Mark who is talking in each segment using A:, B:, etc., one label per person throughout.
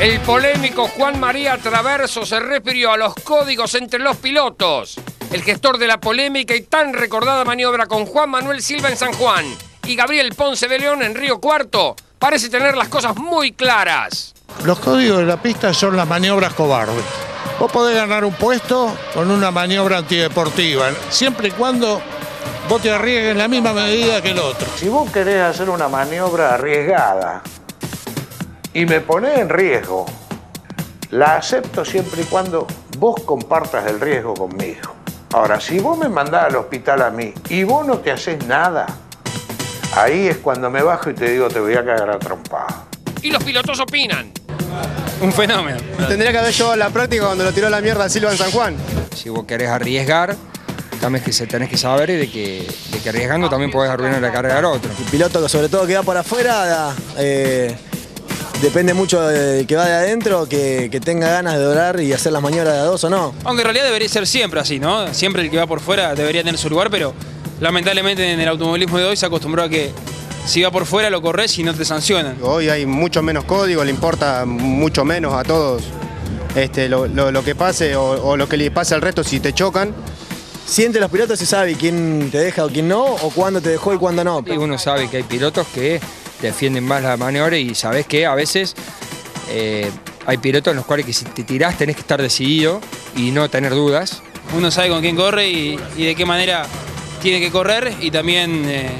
A: El polémico Juan María Traverso se refirió a los códigos entre los pilotos. El gestor de la polémica y tan recordada maniobra con Juan Manuel Silva en San Juan y Gabriel Ponce de León en Río Cuarto parece tener las cosas muy claras.
B: Los códigos de la pista son las maniobras cobardes. Vos podés ganar un puesto con una maniobra antideportiva, siempre y cuando vos te arriesgues en la misma medida que el otro. Si vos querés hacer una maniobra arriesgada y me ponés en riesgo, la acepto siempre y cuando vos compartas el riesgo conmigo. Ahora, si vos me mandás al hospital a mí y vos no te haces nada, ahí es cuando me bajo y te digo te voy a cagar a trompada.
A: Y los pilotos opinan.
C: Un fenómeno.
D: Tendría que haber llevado a la práctica cuando lo tiró la mierda a Silva en San Juan.
C: Si vos querés arriesgar, también que se tenés que saber de que, de que arriesgando también podés arruinar la carrera al otro.
E: El piloto, sobre todo que va por afuera, eh, depende mucho del que va de adentro, que, que tenga ganas de doblar y hacer las maniobras de a dos o no.
F: Aunque en realidad debería ser siempre así, ¿no? Siempre el que va por fuera debería tener su lugar, pero lamentablemente en el automovilismo de hoy se acostumbró a que si va por fuera lo corres y no te sancionan.
D: Hoy hay mucho menos código, le importa mucho menos a todos este, lo, lo- lo que pase o, o lo que le pase al resto si te chocan.
E: Si entre los pilotos se sabe quién te deja o quién no, o cuándo te dejó y cuándo no.
C: Y uno sabe que hay pilotos que defienden más la maniobra y sabes que a veces eh, hay pilotos en los cuales que si te tirás tenés que estar decidido y no tener dudas.
F: Uno sabe con quién corre y, y de qué manera tiene que correr y también eh,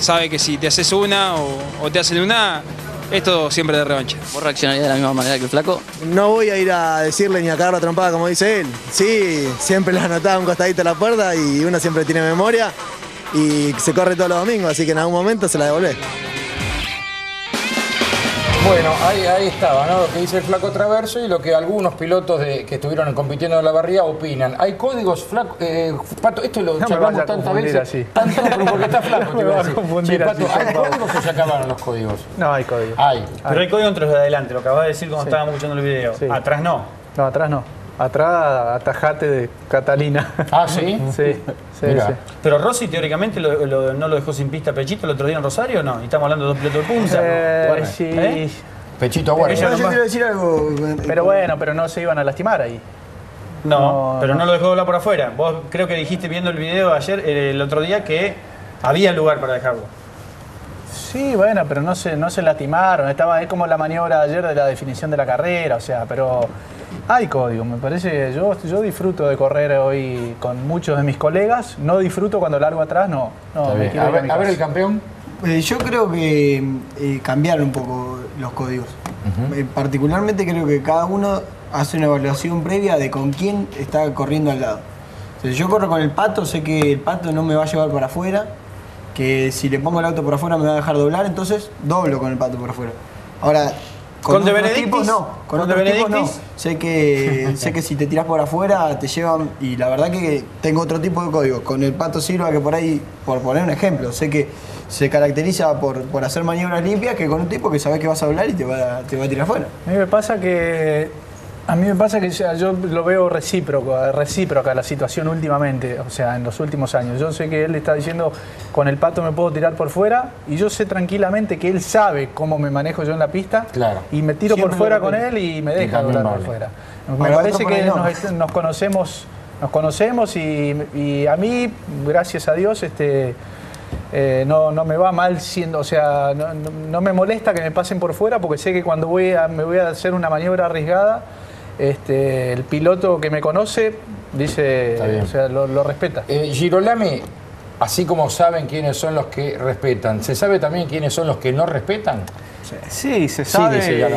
F: sabe que si te haces una o, o te hacen una, es todo siempre de revancha.
G: ¿Vos reaccionarías de la misma manera que el flaco?
E: No voy a ir a decirle ni a cagar la trompada como dice él. Sí, siempre le anotaba un costadito a la puerta y uno siempre tiene memoria y se corre todos los domingos, así que en algún momento se la devolvé.
H: Bueno, ahí, ahí estaba, ¿no? Lo que dice el flaco Traverso y lo que algunos pilotos de- que estuvieron compitiendo en la barría opinan. Hay códigos flacos. eh, Pato, esto lo
I: No
H: charlamos tantas veces.
I: así.
H: Tanto, pero porque está flaco, te
I: Me
H: iba a decir.
I: confundir
H: Che,
I: así,
H: Pato, ¿hay códigos o se acabaron los códigos?
I: No, hay código.
H: Hay.
J: Pero hay código entre los de adelante, lo acabas de decir cuando
I: Sí.
J: estábamos escuchando el video.
I: Sí.
J: Atrás no.
I: No, atrás no. Atrás atajate de Catalina.
H: Ah, ¿sí?
I: Sí, sí,
J: Mira.
I: sí.
J: Pero Rossi teóricamente lo- lo- no lo dejó sin pista Pechito el otro día en Rosario, ¿o ¿no? Y estamos hablando de dos pilotos de punta.
I: Eh,
J: Bueno,
I: sí.
J: ¿eh?
H: Pechito Aguardo.
I: Ella
E: yo
I: nomás-
E: quiero decir algo.
I: Pero bueno, pero no se iban a lastimar ahí.
J: No,
I: No,
J: pero no.
I: no.
J: lo dejó doblar por afuera. Vos creo que dijiste viendo el video ayer, eh, el otro día, que había lugar para dejarlo.
I: Sí, bueno, pero no se, no se lastimaron. Estaba es como la maniobra de ayer de la definición de la carrera, o sea, pero hay código. Me parece, yo, yo disfruto de correr hoy con muchos de mis colegas. No disfruto cuando largo atrás, no. no me quiero
H: A ver, a el campeón.
K: Eh, yo creo que eh, cambiaron un poco los códigos. Eh, particularmente creo que cada uno hace una evaluación previa de con quién está corriendo al lado. O sea, yo corro con el pato, sé que el pato no me va a llevar para afuera, que si le pongo el auto por afuera me va a dejar doblar, entonces doblo con el pato por afuera. Ahora,
J: ¿Con De
K: otros tipos no. Con,
J: ¿Con De
K: otros tipos no. Sé que, sé que si te tiras por afuera te llevan. Y la verdad que tengo otro tipo de código. Con el Pato Silva, que por ahí, por poner un ejemplo, sé que se caracteriza por, por hacer maniobras limpias, que con un tipo que sabe que vas a hablar y te va, te va a tirar afuera.
I: A mí me pasa que a mí me pasa que ya yo lo veo recíproco, recíproca la situación últimamente, o sea, en los últimos años. Yo sé que él está diciendo con el pato me puedo tirar por fuera y yo sé tranquilamente que él sabe cómo me manejo yo en la pista
H: Claro.
I: y me tiro
K: Siempre
I: por fuera con él y me deja
H: también
I: doblar por
H: vale.
I: fuera. Me
K: Ahora,
I: parece que
K: no.
I: nos, nos conocemos, nos conocemos y, y a mí, gracias a Dios, este eh, no, no me va mal siendo, o sea, no, no- no me molesta que me pasen por fuera porque sé que cuando voy a, me voy a hacer una maniobra arriesgada, este, el piloto que me conoce dice, o sea, lo, lo respeta.
H: Eh, Girolami, así como saben quiénes son los que respetan, ¿se sabe también quiénes son los que no respetan?
L: Sí, se sabe.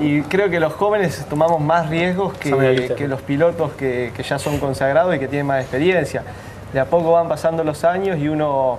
L: y, y creo que los jóvenes tomamos más riesgos que los pilotos que, que ya son consagrados y que tienen más experiencia. De a poco van pasando los años y uno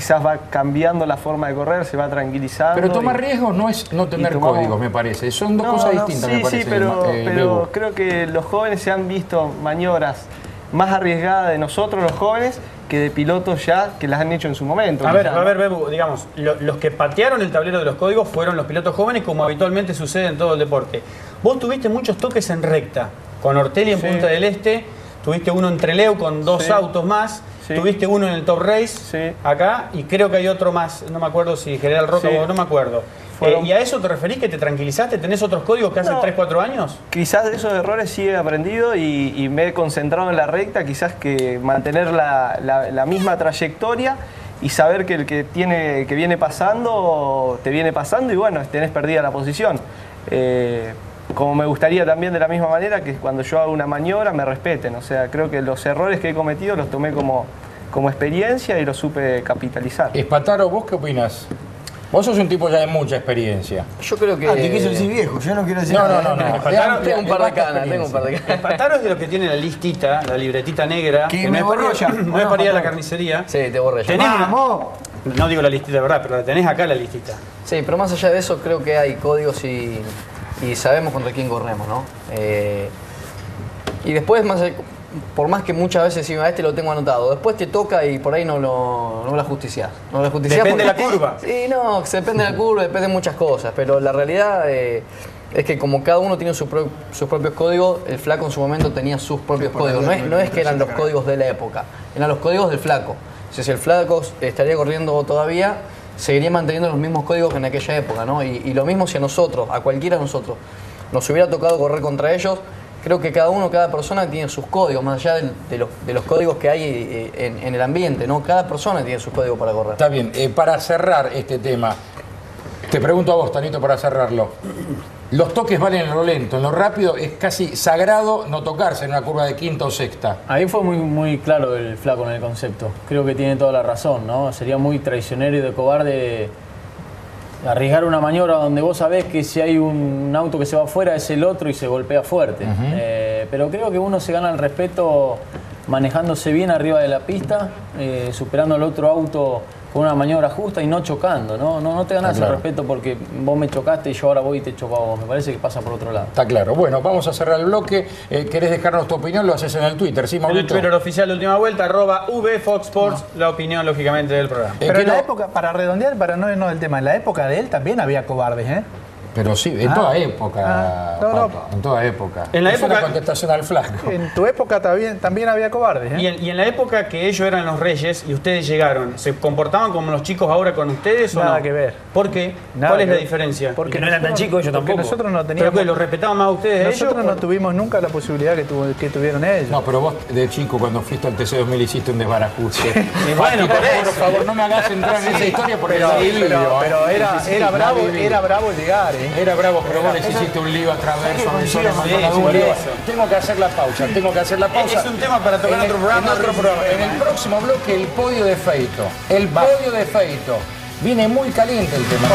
L: quizás va cambiando la forma de correr, se va tranquilizando.
H: Pero tomar
L: y-
H: riesgos no es no tener
L: tomamos-
H: códigos, me parece. Son dos
L: No,
H: cosas
L: no,
H: distintas,
L: sí,
H: me parece.
L: Sí, pero,
H: eh,
L: pero creo que los jóvenes se han visto maniobras más arriesgadas de nosotros, los jóvenes, que de pilotos ya que las han hecho en su momento.
J: A ver, a ver, Bebu, digamos, lo- los que patearon el tablero de los códigos fueron los pilotos jóvenes, como habitualmente sucede en todo el deporte. Vos tuviste muchos toques en recta, con Ortelli en
L: Sí.
J: Punta del Este, tuviste uno en Treleu con dos
L: Sí.
J: autos más. Tuviste uno en el Top Race acá y creo que hay otro más, no me acuerdo si General Roca
L: Sí.
J: o no me acuerdo.
L: Fueron-
J: Eh, ¿Y a eso te referís que te tranquilizaste? ¿Tenés otros códigos que hace
L: No.
J: 3, 4 años?
L: Quizás de esos errores sí he aprendido y, y me he concentrado en la recta, quizás que mantener la, la- la misma trayectoria y saber que el que, tiene, que viene pasando, te viene pasando y bueno, tenés perdida la posición. Eh, como me gustaría también de la misma manera que cuando yo hago una maniobra me respeten, o sea, creo que los errores que he cometido los tomé como, como experiencia y los supe capitalizar.
H: Espataro, ¿vos qué opinas? Vos sos un tipo ya de mucha experiencia.
G: Yo creo que.
K: Ah, te quiso decir viejo, yo no quiero decir
H: No,
K: nada.
H: no, no, no.
J: Espataro-
H: De
G: Tengo un par de canas, tengo un par de canas.
J: El Pataro es de los que tiene la listita, la libretita negra.
K: Que
J: no
K: me
J: para
K: borró ya.
J: No es para ir a la carnicería.
G: Sí, te borré ya.
J: Tenés una-
K: ¡Vamos!
J: No digo la listita de verdad, pero la tenés acá la listita.
G: Sí, pero más allá de eso, creo que hay códigos y, y sabemos contra quién corremos, ¿no? Eh, y después, más, por más que muchas veces decimos, a este lo tengo anotado, después te toca y por ahí no lo, no la justiciás. No la justiciás
J: Depende
G: porque-
J: de la curva.
G: Sí, no, se depende de la curva, depende de muchas cosas, pero la realidad eh, es que como cada uno tiene su pro- sus propios códigos, el flaco en su momento tenía sus propios códigos. No es, no es que eran los códigos de la época, eran los códigos del flaco. O sea, si el flaco estaría corriendo todavía, seguiría manteniendo los mismos códigos que en aquella época, ¿no? Y, lo mismo si a nosotros, a cualquiera de nosotros, nos hubiera tocado correr contra ellos, creo que cada uno, cada persona tiene sus códigos, más allá de, los, códigos que hay eh, en, en el ambiente, ¿no? Cada persona tiene sus códigos para correr.
H: Está bien, eh, para cerrar este tema, te pregunto a vos, Tanito, para cerrarlo. Los toques valen en lo lento, en lo rápido es casi sagrado no tocarse en una curva de quinta o sexta.
J: Ahí fue muy, muy claro el flaco en el concepto. Creo que tiene toda la razón, ¿no? Sería muy traicionero y de cobarde arriesgar una maniobra donde vos sabés que si hay un auto que se va afuera es el otro y se golpea fuerte. Eh, pero creo que uno se gana el respeto manejándose bien arriba de la pista, eh, superando al otro auto con una maniobra justa y no chocando, ¿no? No, no te ganas
H: Está claro.
J: el respeto porque vos me chocaste y yo ahora voy y te choco a vos. Me parece que pasa por otro lado.
H: Está claro. Bueno, vamos a cerrar el bloque. Eh, ¿Querés dejarnos tu opinión? Lo haces en el Twitter, ¿sí,
J: El
H: Maurito?
J: Twitter oficial de Última Vuelta, arroba VFox Sports, la opinión, lógicamente, del programa.
H: Eh,
I: Pero en la
H: no-
I: época, para redondear, para no irnos del tema, en la época de él también había cobardes, ¿eh?
H: Pero sí, en
I: Ah.
H: toda época,
I: Ah, no, no.
H: Pato, en toda época.
J: En la
H: es una
J: época-
H: contestación al flaco.
I: En tu época también, también había cobardes, ¿eh?
J: Y en, y en la época que ellos eran los reyes y ustedes llegaron, ¿se comportaban como los chicos ahora con ustedes o
I: Nada
J: no?
I: que ver.
J: ¿Por qué?
I: Nada
J: ¿Cuál es la
I: ver.
J: diferencia?
I: Porque
J: no eran tan chicos ellos tampoco.
I: nosotros no
J: ¿Pero
I: teníamos-
J: que los respetaban más a ustedes
I: Nosotros
J: ellos?
I: no tuvimos nunca la posibilidad que, tuvo- que tuvieron ellos.
H: No, pero vos de chico cuando fuiste al TC2000 hiciste un desbarajuste.
J: Y bueno, por eso.
H: por favor, no me hagas entrar en esa historia porque
I: pero, pero-
H: yo, ¿eh?
I: pero era, era, bravo, era bravo llegar, ¿eh?
H: Era bravo, pero vos hiciste un lío a través Tengo- que hacer la pausa, tengo que hacer la pausa.
J: Es un tema para tocar
H: En
J: otro
H: el-
J: programa,
H: En, otro
J: Luis.
H: programa. En el próximo bloque, el podio de Feito. El podio de Feito. Viene muy caliente el tema.